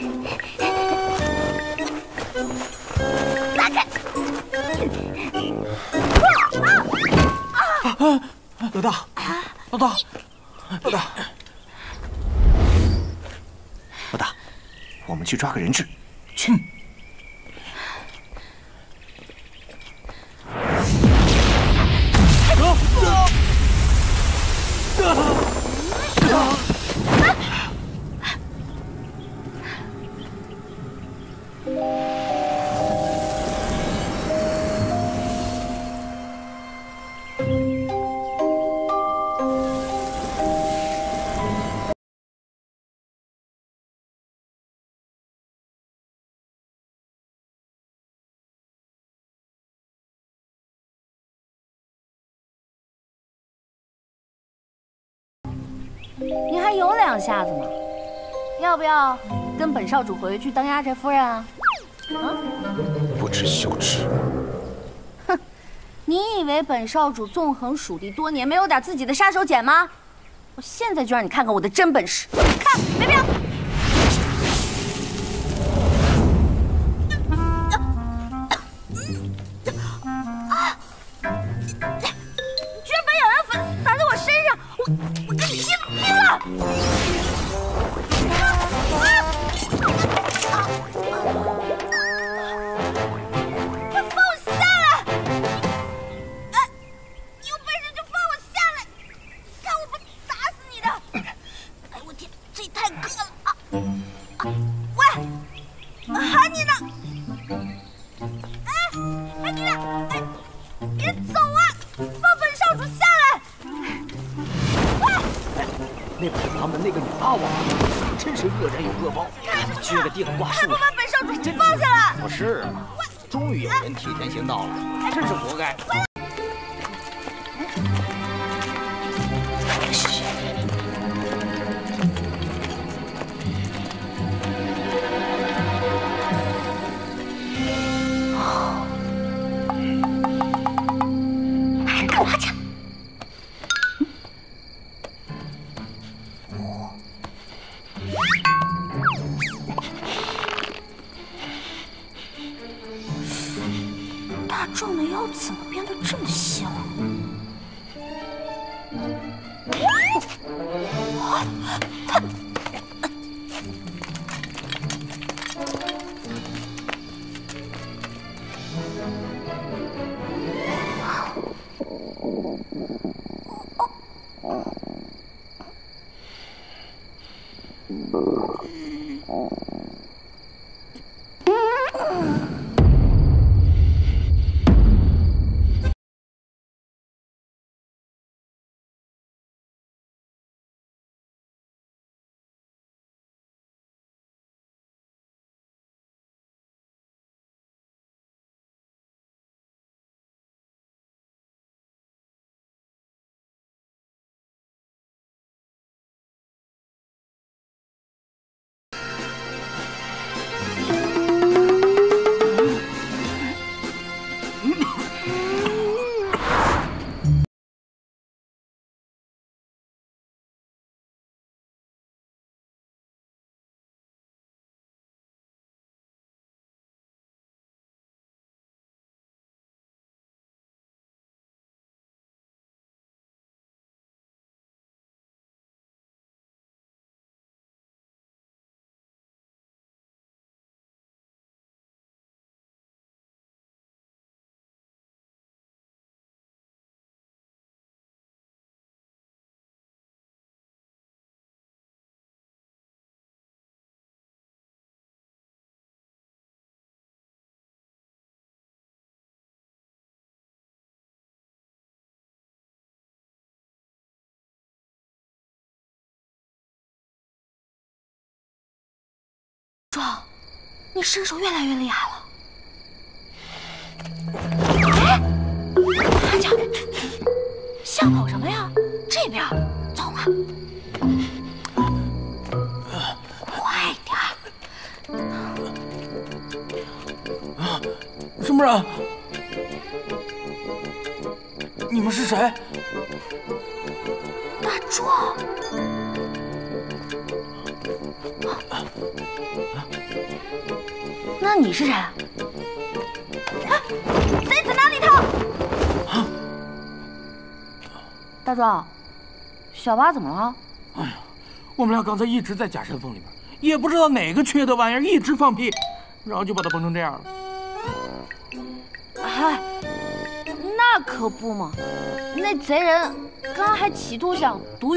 老大，老大，老大，老大，我们去抓个人质。去。你还有两下子吗？要不要跟本少主回去当压寨夫人啊？啊？不知羞耻！哼！你以为本少主纵横蜀地多年，没有点自己的杀手锏吗？我现在就让你看看我的真本事！看，那北唐门那个女大王真是恶人有恶报，你接个电话还不把本少主放下来？不是终于有人替天行道了，真是活该。撞的腰怎么变得这么香？他！壮，你身手越来越厉害了。哎，阿强，吓跑什么呀？这边，走快，快点！啊，什么人？你们是谁？大壮。那你是谁？啊贼子哪里头？大壮，小八怎么了？哎呀我们俩刚才一直在假山缝里面，也不知道哪个缺德玩意儿一直放屁，然后就把他崩成这样了。嗨，那可不嘛，那贼人刚刚还企图想毒。